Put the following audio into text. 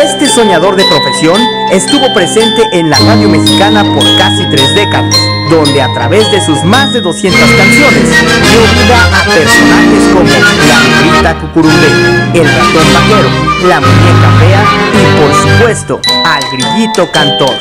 Este soñador de profesión estuvo presente en la radio mexicana por casi tres décadas, donde a través de sus más de 200 canciones dio vida a personajes como la negrita cucurumbé, el ratón vaquero, la muñeca fea y por supuesto al grillito cantor.